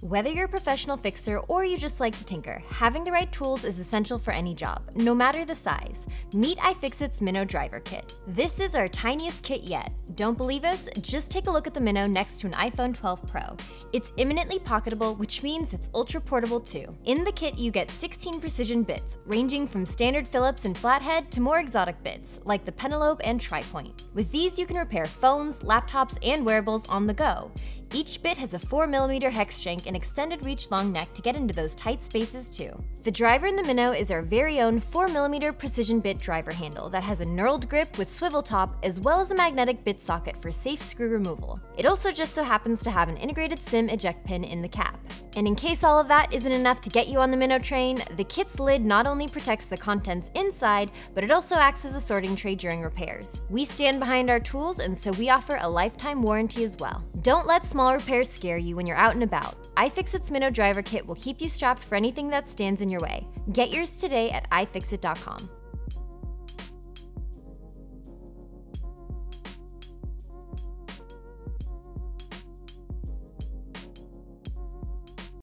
Whether you're a professional fixer or you just like to tinker, having the right tools is essential for any job, no matter the size. Meet iFixit's Minnow Driver Kit. This is our tiniest kit yet. Don't believe us? Just take a look at the Minnow next to an iPhone 12 Pro. It's imminently pocketable, which means it's ultra portable too. In the kit, you get 16 precision bits, ranging from standard Phillips and flathead to more exotic bits, like the Pentalobe and TriPoint. With these, you can repair phones, laptops, and wearables on the go. Each bit has a 4mm hex shank and extended reach long neck to get into those tight spaces too. The driver in the Minnow is our very own 4mm precision bit driver handle that has a knurled grip with swivel top as well as a magnetic bit socket for safe screw removal. It also just so happens to have an integrated SIM eject pin in the cap. And in case all of that isn't enough to get you on the Minnow train, the kit's lid not only protects the contents inside, but it also acts as a sorting tray during repairs. We stand behind our tools and so we offer a lifetime warranty as well. Don't let small repairs scare you when you're out and about. iFixit's Minnow Driver Kit will keep you strapped for anything that stands in your way. Get yours today at ifixit.com.